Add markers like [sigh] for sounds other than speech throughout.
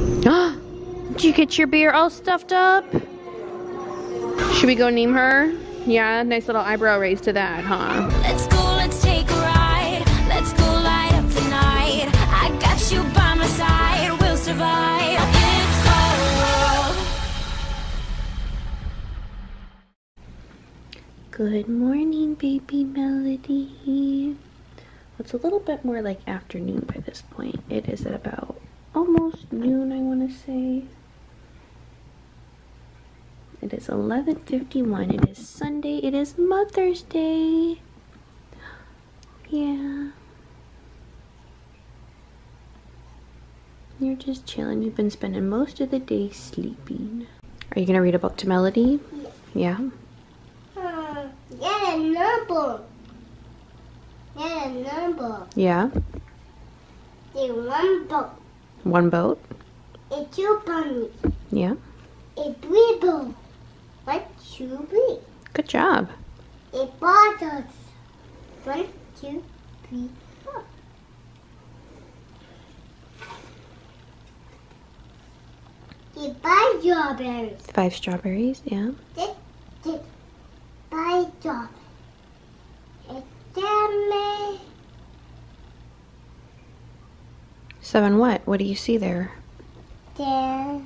[gasps] Did you get your beer all stuffed up? Should we go name her? Yeah, nice little eyebrow raise to that, huh? Let's go, let's take a ride. Let's go light up the night. I got you by my side. We'll survive. It's our. Good morning, baby Melody. It's a little bit more like afternoon by this point. It is at about almost noon, I want to say. It is 11:51. It is Sunday. It is Mother's Day. Yeah. You're just chilling. You've been spending most of the day sleeping. Are you gonna read a book to Melody? Yeah. Uh, get a number. Yeah, a number. Yeah. The one boat. One boat. A two bunny. Yeah. A three boat. One, two, three. Good job. A bottles. One, two, three, four. Buy strawberries. Five strawberries. Yeah. This, this. Buy strawberries. Seven what? What do you see there? There.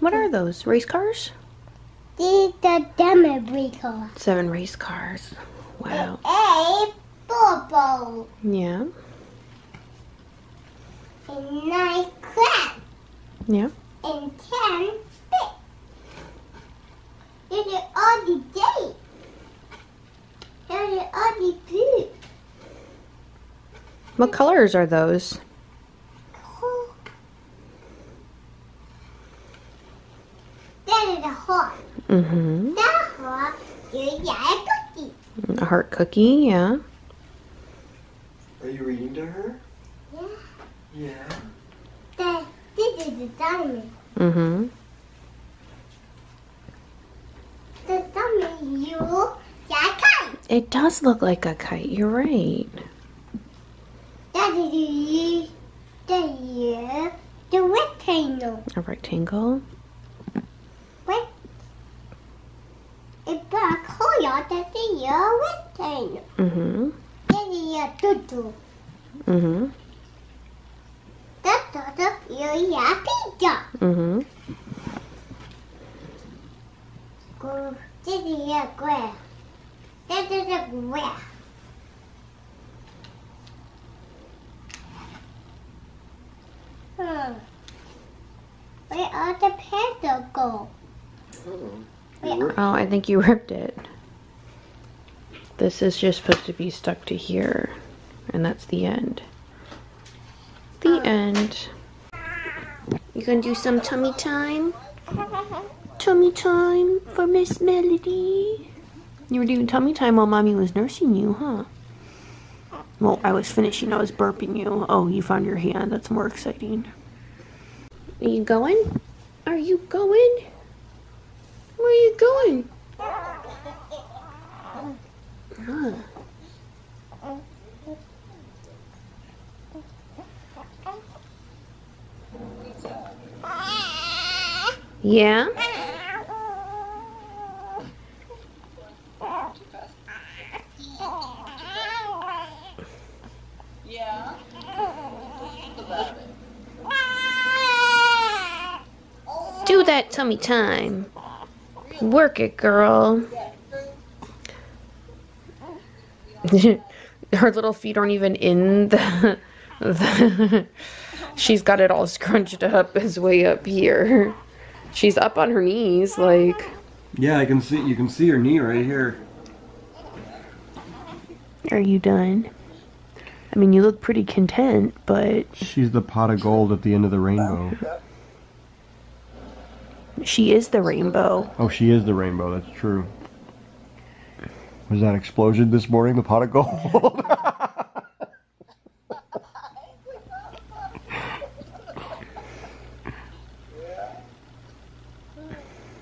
What are those? Race cars? the the demo breaker. Seven race cars. Wow. A bubble. Yeah. A nine crab. Yeah. And ten fish. This is all the day. This is all the food. What colors are those? That is a heart. Mm-hmm. That heart is a cookie. A heart cookie. Yeah. Are you reading to her? Yeah. Yeah. That, this is the diamond. Mm-hmm. The diamond you got kite. It does look like a kite. You're right. That is the the the rectangle. A rectangle. What? It's black color. That's a rectangle. Mm-hmm. That is a tutu. Mm-hmm. That tutu is a pizza. Mm-hmm. Go. This is a grass. That is a grass. Hmm. Where are the pencil go? Oh, I think you ripped it. This is just supposed to be stuck to here. And that's the end. The uh. end. You gonna do some tummy time? Tummy time for Miss Melody. You were doing tummy time while mommy was nursing you, huh? Well, I was finishing. I was burping you. Oh, you found your hand. That's more exciting. Are you going? Are you going? Where are you going? Huh. Yeah? Do that tummy time. Work it, girl. [laughs] Her little feet aren't even in the, the. She's got it all scrunched up, is way up here. She's up on her knees, like. Yeah, I can see. You can see her knee right here. Are you done? I mean, you look pretty content, but She's the pot of gold at the end of the rainbow. she is the rainbow. Oh, she is the rainbow. That's true. Was that explosion this morning? The pot of gold. [laughs]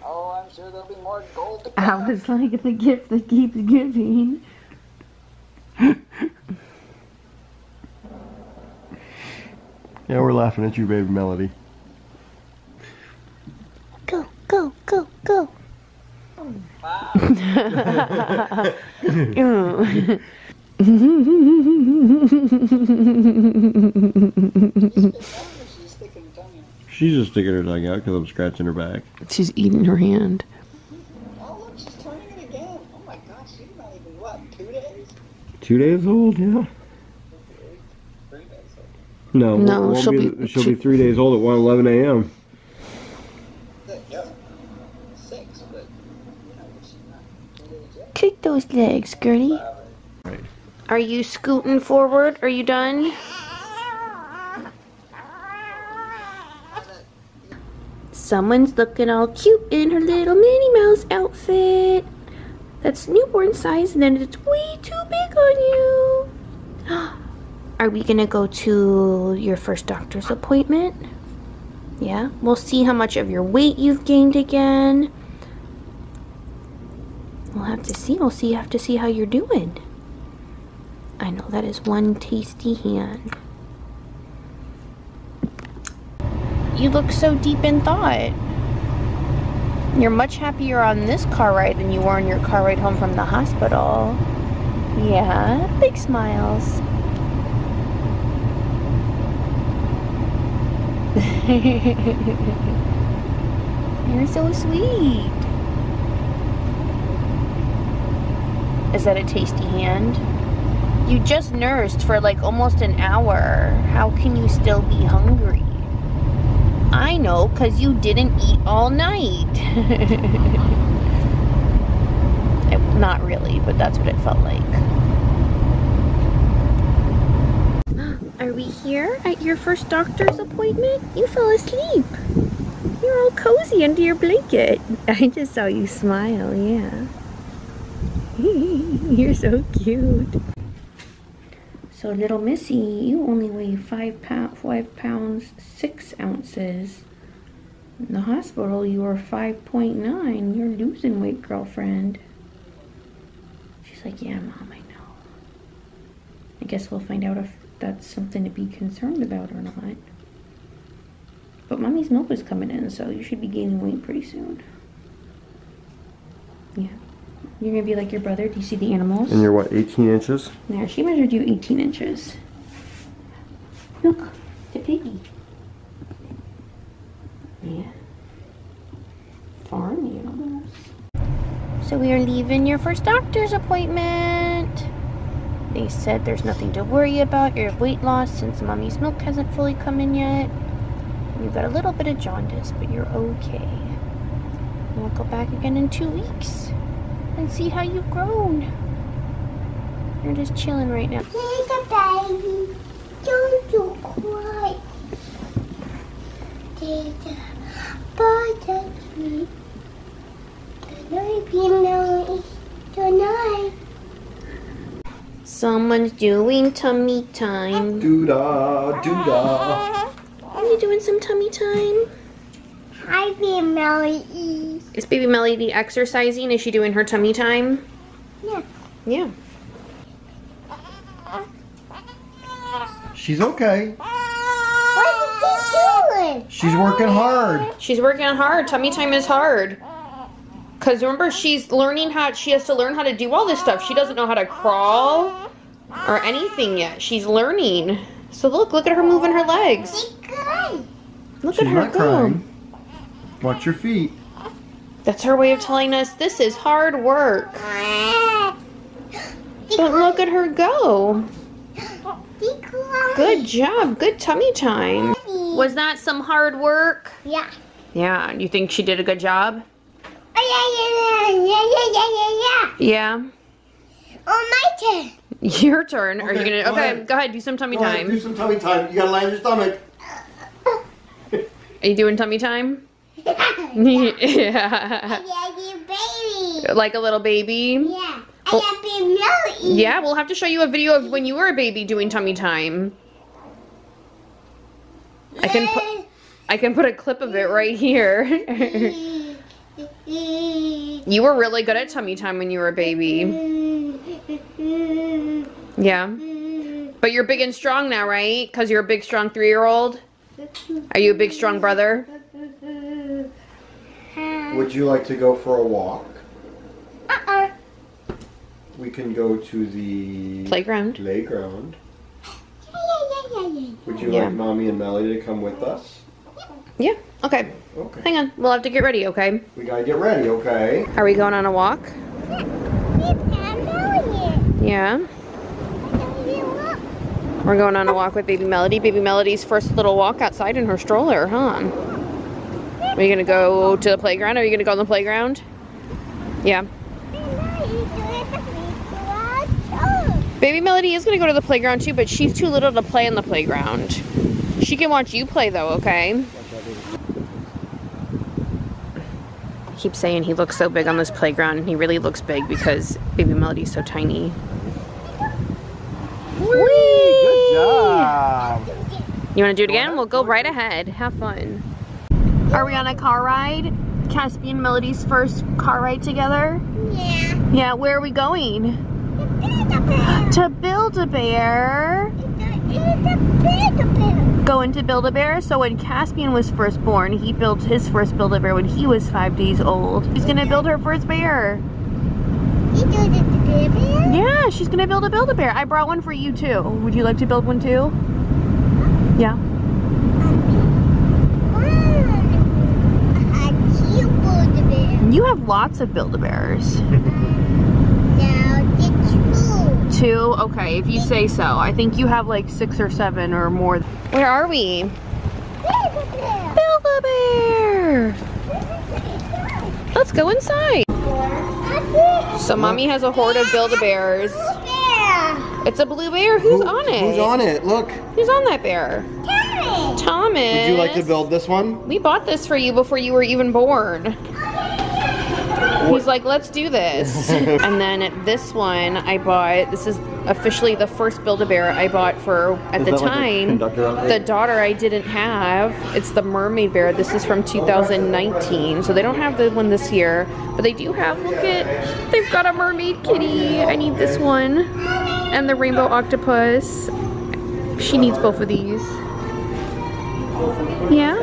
Oh, I'm sure there'll be more gold I was like the gift that keeps giving. [laughs] yeah, we're laughing at you, baby Melody. She's sticking her tongue out. She's just sticking her tongue out because I'm scratching her back. She's eating her hand. Oh, look, she's turning it again. Oh my gosh, she's not even, what, two days? Two days old, yeah. Three days old. No, No, she'll be, be- she'll she- be three days old at 1 11 a.m. Yeah. Six, but, you know, she's not two those legs, Gertie. Right. Are you scooting forward? Are you done? Someone's looking all cute in her little Minnie Mouse outfit. That's newborn size and then it's way too big on you. [gasps] Are we gonna go to your first doctor's appointment? Yeah, we'll see how much of your weight you've gained again. We'll have to see. We'll see. You have to see how you're doing. I know that is one tasty hand. You look so deep in thought. You're much happier on this car ride than you were on your car ride home from the hospital. Yeah, big smiles. [laughs] You're so sweet. Is that a tasty hand? You just nursed for like almost an hour. How can you still be hungry? I know, because you didn't eat all night. [laughs] It- not really, but that's what it felt like. [gasps] Are we here at your first doctor's appointment? You fell asleep. You're all cozy under your blanket. [laughs] I just saw you smile, yeah. [laughs] [laughs] You're so cute. So little Missy, you only weigh five pound, five pounds six ounces. In the hospital, you were five point nine. You're losing weight, girlfriend. She's like, yeah, mom, I know. I guess we'll find out if that's something to be concerned about or not. But mommy's milk is coming in, so you should be gaining weight pretty soon. Yeah. You're gonna be like your brother. Do you see the animals? And you're what, 18 inches? There, she measured you 18 inches. Look, the piggy. Yeah. Farm animals. So we are leaving your first doctor's appointment. They said there's nothing to worry about your weight loss since mommy's milk hasn't fully come in yet. You've got a little bit of jaundice, but you're okay. We'll go back again in two weeks and see how you've grown. You're just chilling right now. Here's a baby. Don't you cry. There's a butterfly. Tonight, tonight, tonight. Someone's doing tummy time. Doo-da, doo-da. Are you doing some tummy time? Hi, be Melody. Is baby Melody exercising? Is she doing her tummy time? Yeah. Yeah. She's okay. What is he doing? She's working hard. She's working hard. Tummy time is hard. Cause remember, she's learning how. She has to learn how to do all this stuff. She doesn't know how to crawl or anything yet. She's learning. So look, look at her moving her legs. Be good. Look She's at her not go. crying. Watch your feet. That's her way of telling us this is hard work. But look at her go. Good job. Good tummy time. Was that some hard work? Yeah. Yeah. You think she did a good job? Oh, yeah, yeah, yeah, yeah, yeah, yeah, yeah. Yeah. Oh, my turn. Your turn. Are you gonna? go Okay, ahead. go ahead. Do some tummy Go ahead, do some tummy time. You gotta land your stomach. [laughs] Are you doing tummy time? [laughs] yeah, yeah. Like a little baby. Yeah. Be oh. Melody. Yeah, we'll have to show you a video of when you were a baby doing tummy time. I can put I can put a clip of it right here. [laughs] you were really good at tummy time when you were a baby. Yeah. But you're big and strong now, right? Cuz you're a big strong 3-year-old? Are you a big strong brother? Would you like to go for a walk? Uh. we can go to the Playground. playground. Yeah, yeah, yeah, yeah. Would you Yeah. like mommy and Melody to come with us? Yeah. Okay. Okay. Hang on. We'll have to get ready. Okay. We gotta get ready, okay? Are we going on a walk? Yeah. We're going on a walk with Baby Melody. Baby Melody's first little walk outside in her stroller, huh? Are you gonna go to the playground? Are you gonna go on the playground? Yeah. Baby Melody is gonna go to the playground too, but she's too little to play in the playground. She can watch you play though, okay? I keep saying he looks so big on this playground, and he really looks big because Baby Melody's so tiny. Good job! You want to do it again? We'll go right ahead. Have fun. Are we on a car ride? Caspian Melody's first car ride together? Yeah. Yeah, where are we going? To Build-A-Bear. To Build a Bear? Going to Build-A-Bear. So when Caspian was first born, he built his first Build-A-Bear when he was five days old. She's gonna build her first bear. Yeah, she's gonna build a Build-A-Bear. I brought one for you too. Would you like to build one too? Yeah. You have lots of Build-A-Bears. Two? Okay, if you say so. I think you have like six or seven or more. Where are we? Build-A-Bear! Let's go inside. So mommy has a horde of Build-A-Bears. It's a blue bear. Who's on it? Who's on it? Look. Who's on that bear? Thomas. Would you like to build this one? We bought this for you before you were even born. He's like, let's do this. [laughs] and then this one I bought, this is officially the first Build-A-Bear I bought for, at Is the that like time, conductor on it? the daughter I didn't have. It's the Mermaid Bear. This is from 2019. So they don't have the one this year, but they do have, look at, they've got a mermaid kitty. I need this one. And the rainbow octopus. She needs both of these. Yeah?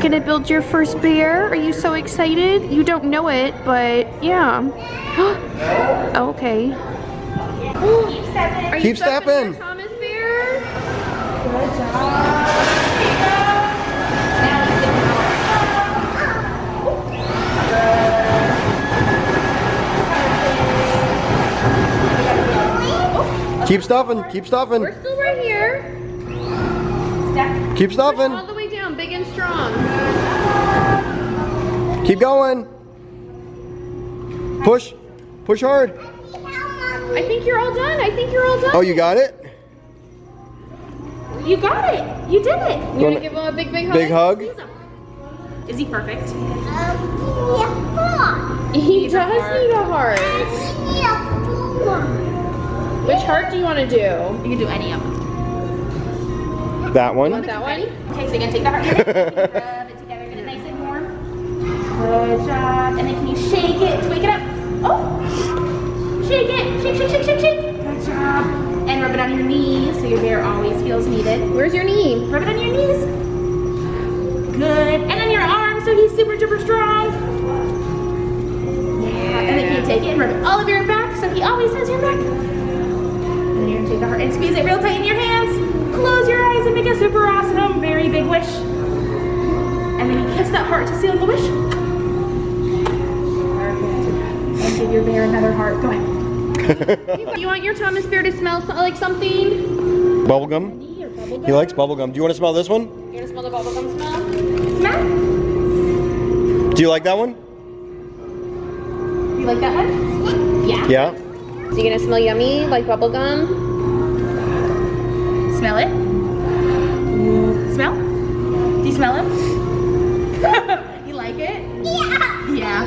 Gonna build your first bear? Are you so excited? You don't know it, but yeah. [gasps] Oh, okay. Are you Keep stepping stepping. for Thomas Bear? Keep stuffing. Keep stuffing. We're still right here. Keep stuffing. the way down, big and strong. Keep going. Push. Push hard. I think you're all done. I think you're all done. Oh, you got it? You got it. You did it. You Wanna- to give him a big, big hug? Big hug? Is he perfect? Um, he does need a heart. Which heart do you want to do? You can do any of them. That Want one. that one? Okay, so you're gonna take the heart, [laughs] rub it together, get it nice and warm. Good job. And then can you shake it to wake it up? Oh! Shake it! Shake, shake, shake, shake, shake! Good job. And rub it on your knees so your bear always feels needed. Where's your knee? Rub it on your knees. Good. And then your arm so he's super duper strong. Yeah. And then can you take it and rub it all over your back so he always has your back. And then you're gonna take the heart and squeeze it real tight in your hands. Close your eyes and make a super awesome, very big wish. And then you kiss that heart to seal the wish. Perfect. And give your bear another heart. Go ahead. [laughs] You want your Thomas Bear to smell like something? Bubblegum. He likes bubblegum. Do you want to smell this one? You want to smell the bubblegum smell? Smell. Do you like that one? You like that one? Yeah. Yeah. Is he gonna smell yummy like bubblegum? Smell it. Smell? Do you smell it? [laughs] you like it? Yeah. Yeah.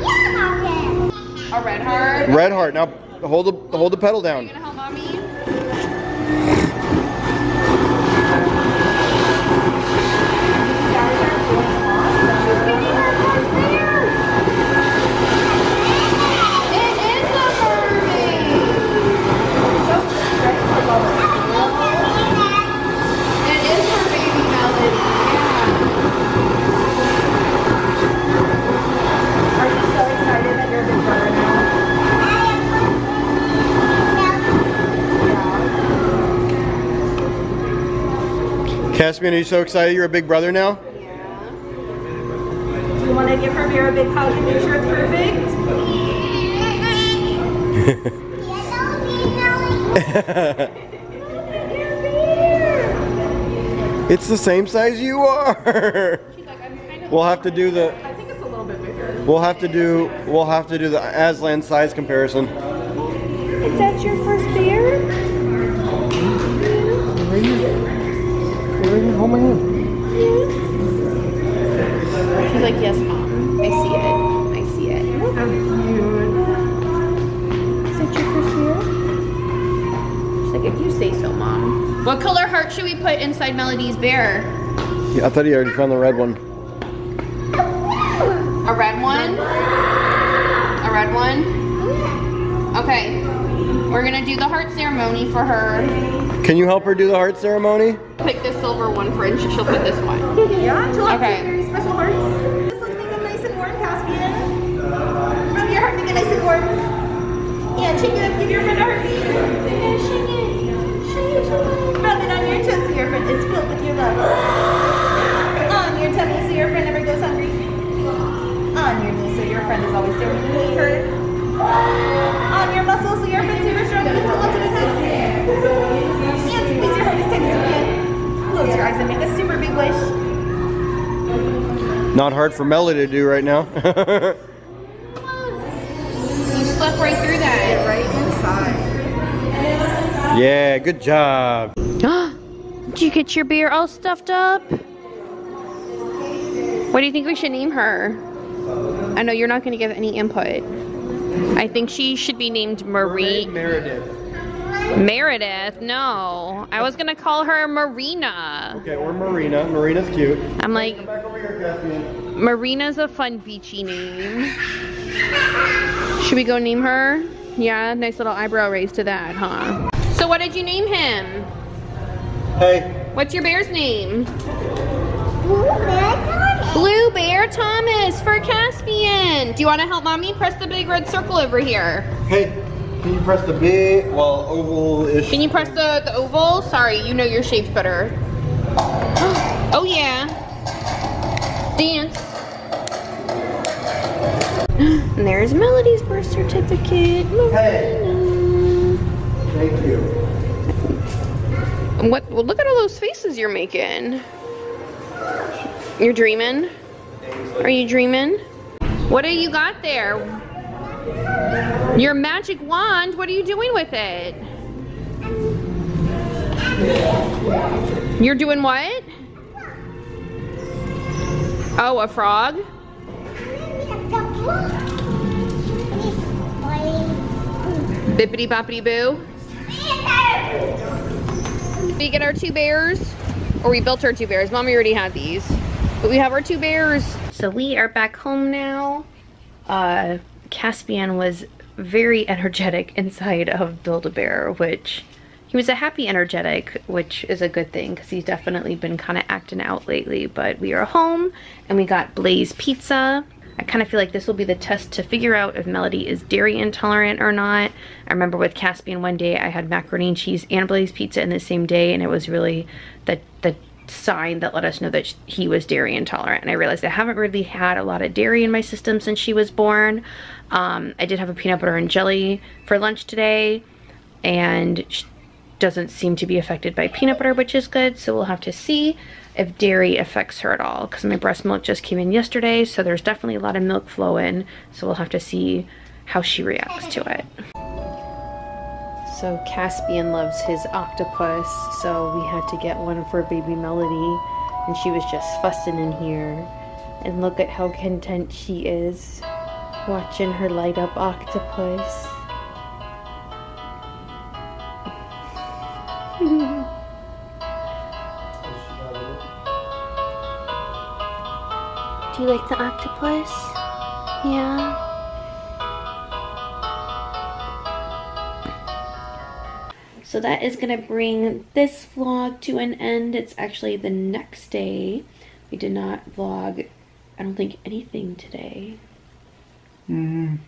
A red heart. Red heart. Now hold the hold the pedal You down. gonna help mommy? It is a mermaid. It is her baby melody. Are you so excited that you're a big brother now? Are you so excited you're a big brother now? Yeah. Do you want to give her beer a big hug and make sure it's perfect? [laughs] it's the same size you are. She's like, I'm kind of. We'll have to do the I think it's a little bit bigger. we'll have to do we'll have to do the Aslan size comparison. Is that your first beer? Hold my hand. She's like, yes, mom. I see it. I see it. Is that your first beer? She's like, if you say so, mom. What color heart should we put inside Melody's bear? Yeah, I thought you already found the red one. Gonna do the heart ceremony for her. Can you help her do the heart ceremony? Pick this silver one for and she'll put this one. Yeah, she'll have Okay. very special hearts. This looks make them nice and warm, Caspian. Rub your heart to get nice and warm. Yeah, shake it up, give your friend a heartbeat. Yeah, shake it. Shake it, shake it. Rub it on your chest so your friend is filled with your love. [gasps] On your tummy so your friend never goes hungry. On your knee so your friend is always there when you need her. On your muscles so your friend's super strong and hold onto the tight. And squeeze your heart as tight as you can. Close your eyes and make a super big wish. Not hard for Melody to do right now. [laughs] You slept right through that. Right inside. yeah, good job. [gasps] Did you get your beer all stuffed up? What do you think we should name her? I know you're not going to give any input. I think she should be named Marie Meredith. Meredith. No, I was going to call her Marina. Okay, we're Marina. Marina's cute. I'm like, here, Marina's a fun beachy name. Should we go name her? Yeah, nice little eyebrow raise to that, huh? So what did you name him? Hey. What's your bear's name? Blue bear Thomas for Caspian. Do you want to help mommy press the big red circle over here? Hey, can you press the big, well, oval-ish? Can you press the, the oval? Sorry, you know your shapes better. [gasps] Oh yeah. Dance. [gasps] And there's Melody's birth certificate. Hey. Marina. Thank you. What? Well, look at all those faces you're making. You're dreaming? Are you dreaming? What do you got there? Your magic wand, what are you doing with it? You're doing what? Oh, a frog? Bippity boppity boo. We get our two bears, or we built our two bears. Mommy already had these, but we have our two bears. So we are back home now. Uh, Caspian was very energetic inside of Build-A-Bear, which he was a happy energetic, which is a good thing because he's definitely been kind of acting out lately. But we are home and we got Blaze Pizza. I kind of feel like this will be the test to figure out if Melody is dairy intolerant or not. I remember with Caspian one day I had macaroni and cheese and Blaze pizza in the same day and it was really the, the sign that let us know that he was dairy intolerant. And I realized I haven't really had a lot of dairy in my system since she was born. Um, I did have a peanut butter and jelly for lunch today and sh- doesn't seem to be affected by peanut butter, which is good. So we'll have to see if dairy affects her at all because my breast milk just came in yesterday. So there's definitely a lot of milk flow in. So we'll have to see how she reacts to it. So Caspian loves his octopus. So we had to get one for baby Melody. And she was just fussing in here. And look at how content she is watching her light up octopus. [laughs] Do you like the octopus? Yeah. So that is gonna bring this vlog to an end. It's actually the next day. We did not vlog, I don't think anything today. Mm,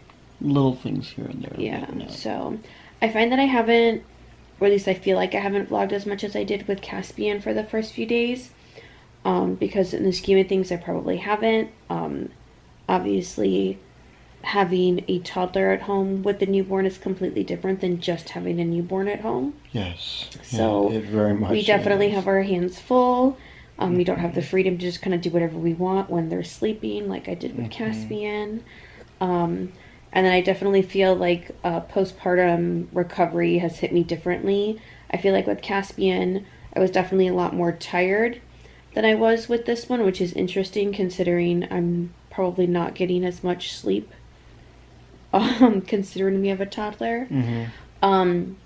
Little things here and there. Yeah, no. so I find that I haven't, or at least I feel like I haven't vlogged as much as I did with Caspian for the first few days. um, because in the scheme of things, I probably haven't. Um, obviously, having a toddler at home with the newborn is completely different than just having a newborn at home. Yes. So, yeah, it very much. we definitely is. have our hands full. Um, we don't have the freedom to just kind of do whatever we want when they're sleeping, like I did with Caspian. Um, and then I definitely feel like uh, postpartum recovery has hit me differently. I feel like with Caspian, I was definitely a lot more tired than I was with this one, which is interesting considering I'm probably not getting as much sleep. Um, [laughs] considering we have a toddler. Mhm. Um,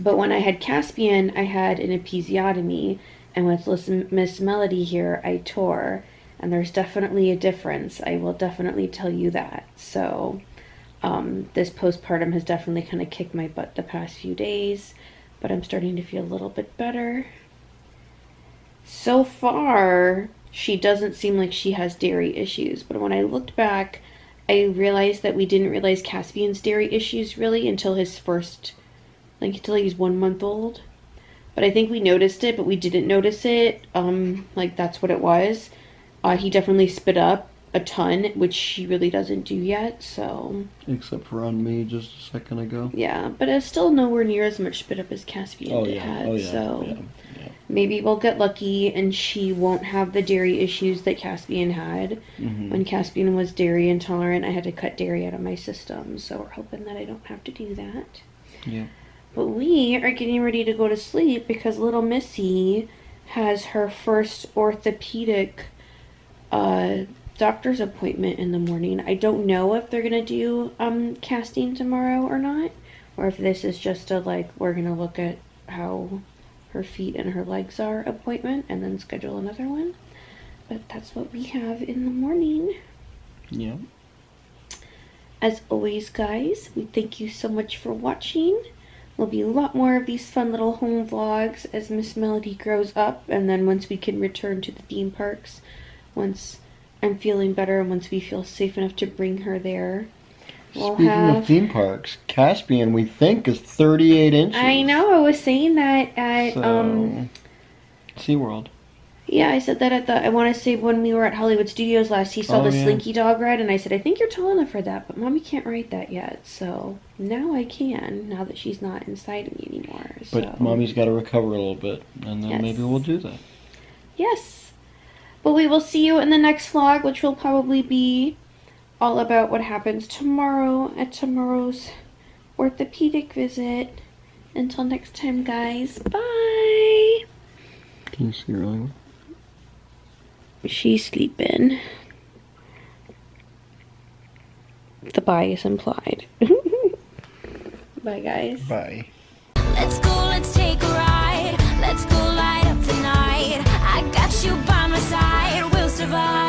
but when I had Caspian, I had an episiotomy, and with Miss Melody here, I tore, and there's definitely a difference. I will definitely tell you that. So, um, this postpartum has definitely kind of kicked my butt the past few days, but I'm starting to feel a little bit better. So far, she doesn't seem like she has dairy issues, but when I looked back, I realized that we didn't realize Caspian's dairy issues really until his first, like until he was one month old. But I think we noticed it, but we didn't notice it. Um, like that's what it was. Uh, he definitely spit up a ton, which she really doesn't do yet. So Except for on me just a second ago. yeah, but it's still nowhere near as much spit up as Caspian Oh yeah. had. Oh yeah. So yeah. Maybe we'll get lucky and she won't have the dairy issues that Caspian had. Mhm. When Caspian was dairy intolerant, I had to cut dairy out of my system, so we're hoping that I don't have to do that. Yeah. But we are getting ready to go to sleep because little Missy has her first orthopedic uh, doctor's appointment in the morning. I don't know if they're gonna do um, casting tomorrow or not, or if this is just a like we're gonna look at how her feet and her legs are appointment and then schedule another one. But that's what we have in the morning. Yeah. As always, guys, we thank you so much for watching. There'll be a lot more of these fun little home vlogs as Miss Melody grows up, and then once we can return to the theme parks, once I'm feeling better, and once we feel safe enough to bring her there, we'll Speaking have. of theme parks, Caspian we think is 38 inches. I know. I was saying that at So, um. SeaWorld. Yeah, I said that at the. I want to say when we were at Hollywood Studios last, he saw Oh, the yeah. Slinky Dog ride, and I said, I think you're tall enough for that, but mommy can't ride that yet. So now I can, now that she's not inside me anymore. But so. mommy's got to recover a little bit, and then Yes. maybe we'll do that. Yes. But we will see you in the next vlog, which will probably be all about what happens tomorrow at tomorrow's orthopedic visit. Until next time, guys, bye. Can you see her? She's sleeping. The bye is implied. [laughs] bye, guys. Bye. Let's go, let's take a ride. Let's go light up the night. I got you by my side. We'll survive.